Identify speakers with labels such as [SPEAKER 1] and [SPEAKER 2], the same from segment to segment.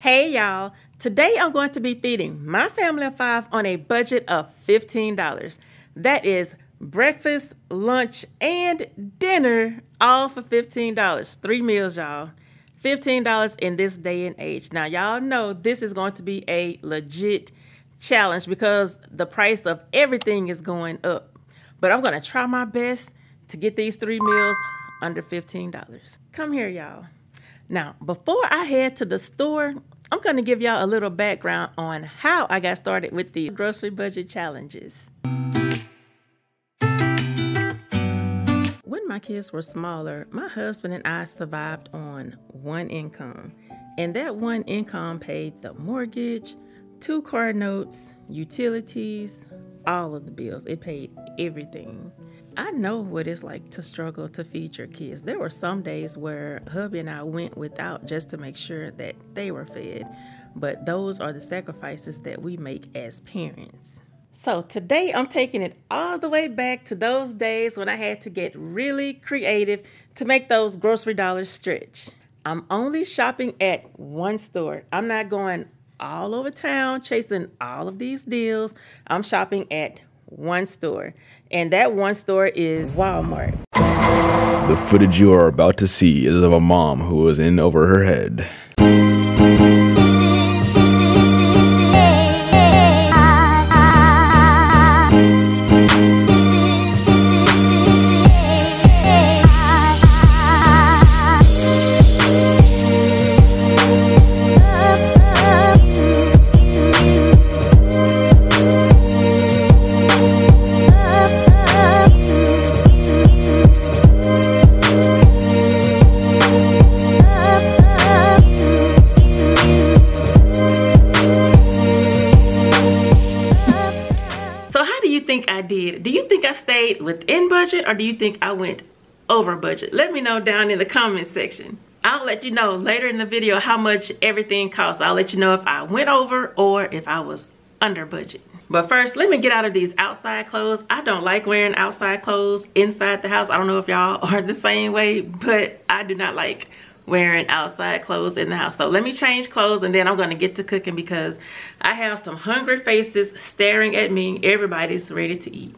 [SPEAKER 1] Hey y'all, today I'm going to be feeding my family of five on a budget of $15. That is breakfast, lunch, and dinner all for $15. Three meals, y'all. $15 in this day and age. Now, y'all know this is going to be a legit challenge because the price of everything is going up. But I'm going to try my best to get these three meals under $15. Come here, y'all. Now, before I head to the store, I'm going to give y'all a little background on how I got started with the grocery budget challenges. When my kids were smaller, my husband and I survived on one income. And that one income paid the mortgage, two car notes, utilities, all of the bills. It paid everything. I know what it's like to struggle to feed your kids. There were some days where hubby and I went without just to make sure that they were fed, but those are the sacrifices that we make as parents. So today I'm taking it all the way back to those days when I had to get really creative to make those grocery dollars stretch. I'm only shopping at one store. I'm not going all over town chasing all of these deals. I'm shopping at one store, and that one store is Walmart.
[SPEAKER 2] The footage you are about to see is of a mom who was in over her head.
[SPEAKER 1] Budget or do you think I went over budget? Let me know down in the comment section. I'll let you know later in the video how much everything costs. I'll let you know if I went over or if I was under budget. But first, let me get out of these outside clothes. I don't like wearing outside clothes inside the house. I don't know if y'all are the same way, but I do not like wearing outside clothes in the house. So let me change clothes and then I'm gonna get to cooking because I have some hungry faces staring at me. Everybody's ready to eat.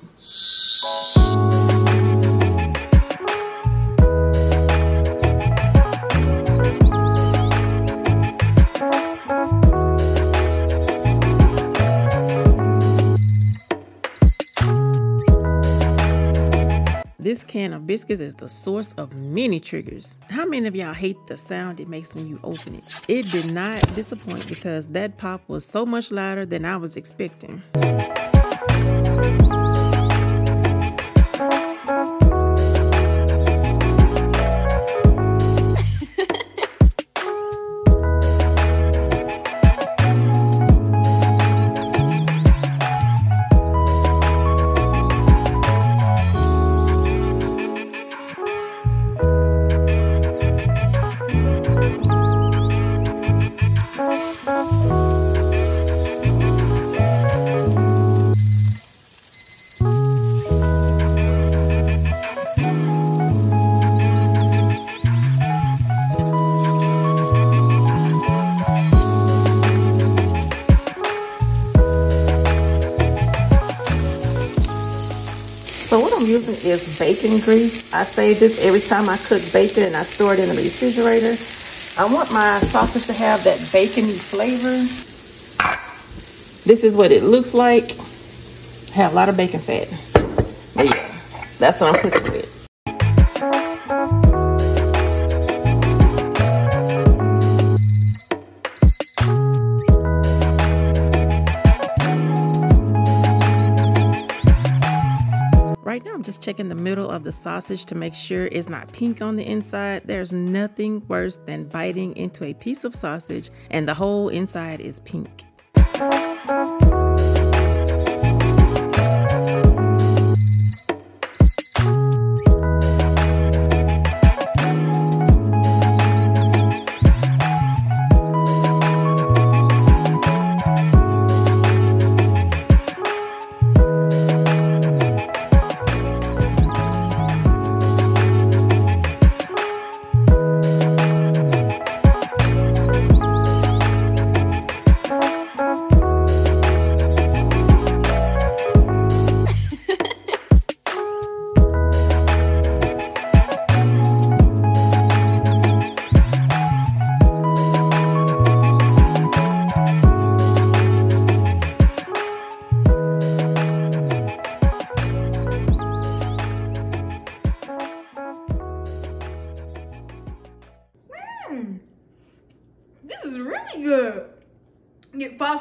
[SPEAKER 1] This can of biscuits is the source of many triggers. How many of y'all hate the sound it makes when you open it? It did not disappoint because that pop was so much louder than I was expecting. Using is bacon grease. I save this every time I cook bacon and I store it in the refrigerator. I want my sausage to have that bacony flavor. This is what it looks like. Have a lot of bacon fat. But yeah, that's what I'm cooking with. Right now I'm just checking the middle of the sausage to make sure it's not pink on the inside. There's nothing worse than biting into a piece of sausage and the whole inside is pink.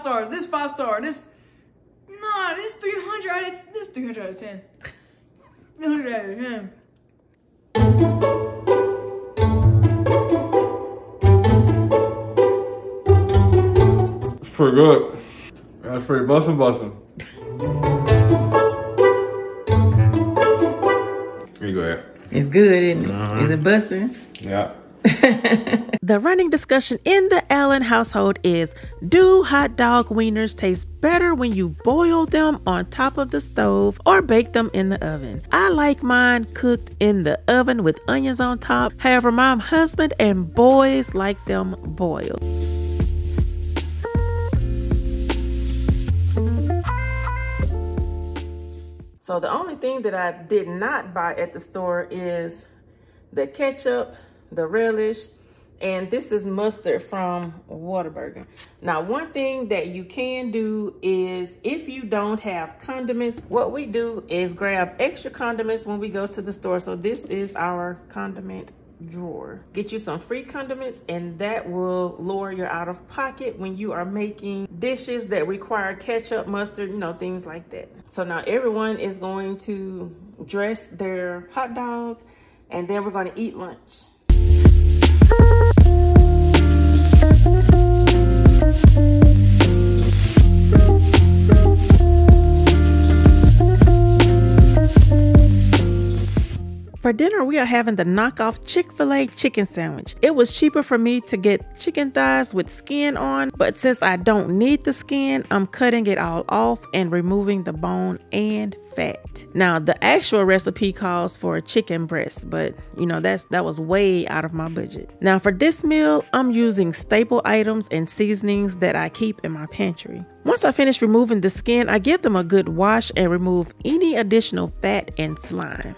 [SPEAKER 3] Stars. This five star. This nah. This three hundred out of this three hundred out of ten. Three hundred out of ten.
[SPEAKER 4] It's pretty good. That's pretty bussin' bussin'. You go ahead.
[SPEAKER 1] It's good, isn't it? Uh-huh. Is it busting?
[SPEAKER 4] Yeah.
[SPEAKER 1] The running discussion in the Allen household is Do hot dog wieners taste better when you boil them on top of the stove or bake them in the oven? I like mine cooked in the oven with onions on top. However, my husband and boys like them boiled. So the only thing that I did not buy at the store is the ketchup, the relish, and this is mustard from Whataburger. Now, one thing that you can do is if you don't have condiments, what we do is grab extra condiments when we go to the store. So this is our condiment drawer. Get you some free condiments and that will lower your out of pocket when you are making dishes that require ketchup, mustard, you know, things like that. So now everyone is going to dress their hot dog and then we're going to eat lunch. Thank you. For dinner, we are having the knockoff Chick fil A chicken sandwich. It was cheaper for me to get chicken thighs with skin on, but since I don't need the skin, I'm cutting it all off and removing the bone and fat. Now, the actual recipe calls for a chicken breast, but you know, that's that was way out of my budget. Now, for this meal, I'm using staple items and seasonings that I keep in my pantry. Once I finish removing the skin, I give them a good wash and remove any additional fat and slime.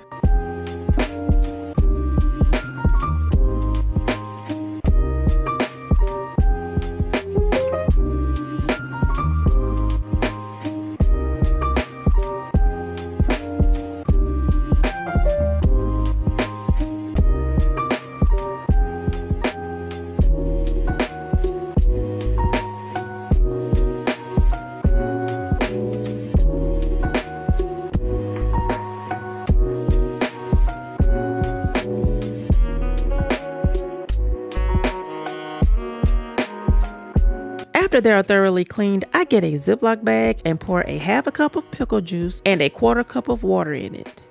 [SPEAKER 1] After they are thoroughly cleaned, I get a Ziploc bag and pour a half a cup of pickle juice and a quarter cup of water in it.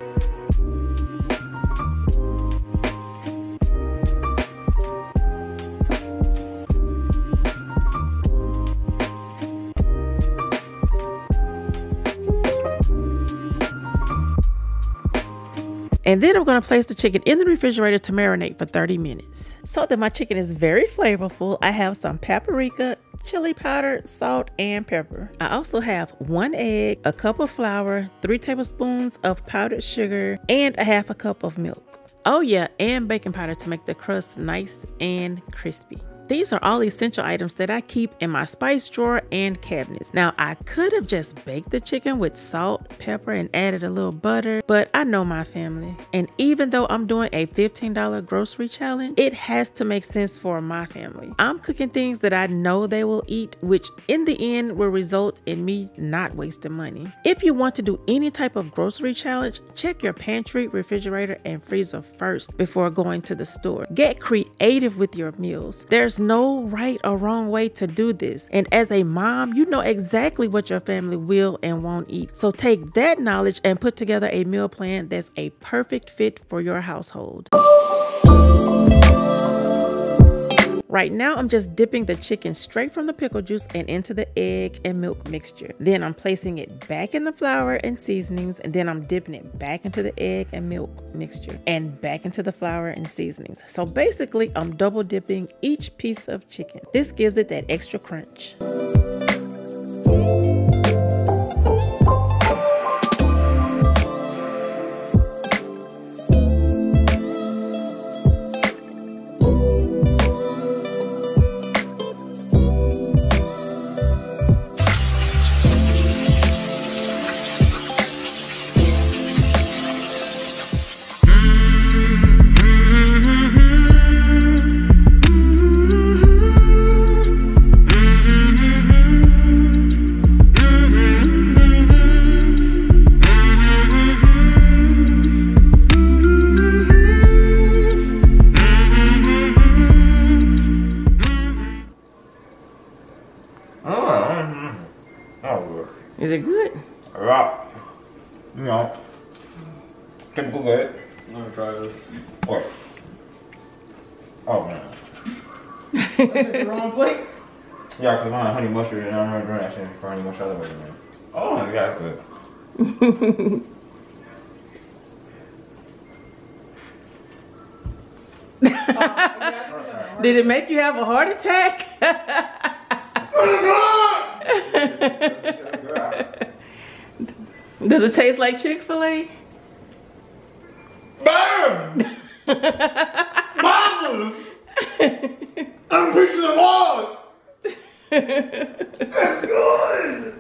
[SPEAKER 1] And then I'm gonna place the chicken in the refrigerator to marinate for 30 minutes. So that my chicken is very flavorful, I have some paprika, chili powder, salt, and pepper. I also have one egg, a cup of flour, three tablespoons of powdered sugar, and a half a cup of milk. Oh yeah, and baking powder to make the crust nice and crispy. These are all essential items that I keep in my spice drawer and cabinets. Now, I could have just baked the chicken with salt, pepper, and added a little butter, but I know my family. And even though I'm doing a $15 grocery challenge, it has to make sense for my family. I'm cooking things that I know they will eat, which in the end will result in me not wasting money. If you want to do any type of grocery challenge, check your pantry, refrigerator, and freezer first before going to the store. Get creative with your meals. There's no right or wrong way to do this. And as a mom, you know exactly what your family will and won't eat. So take that knowledge and put together a meal plan that's a perfect fit for your household. Right now, I'm just dipping the chicken straight from the pickle juice and into the egg and milk mixture. Then I'm placing it back in the flour and seasonings, and then I'm dipping it back into the egg and milk mixture and back into the flour and seasonings. So basically, I'm double dipping each piece of chicken. This gives it that extra crunch.
[SPEAKER 5] Yeah, cause mine honey mustard and I'm not doing that shit for honey mustard other way, man. Oh my god, good.
[SPEAKER 1] Did it make you have a heart attack? Does it taste like Chick fil A?
[SPEAKER 4] Bam! Marvelous! I'm preaching the Lord! That's good!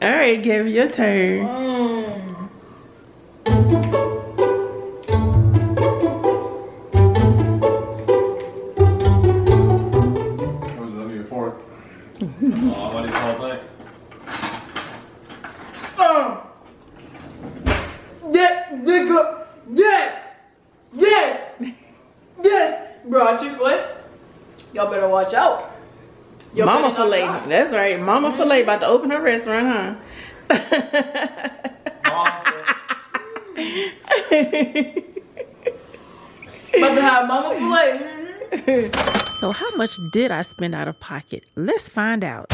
[SPEAKER 1] All right, give your turn.
[SPEAKER 3] Mm.
[SPEAKER 4] What was that? Need a fork? oh, I need a whole thing.
[SPEAKER 3] Oh. Yeah, nigga. Yes. Yes. Yes. Bro, Chick Fil A. Y'all better watch out.
[SPEAKER 1] Mama Filet. That's right. Mama Filet about to open her restaurant, huh?
[SPEAKER 3] About to have Mama Filet.
[SPEAKER 1] so, how much did I spend out of pocket? Let's find out.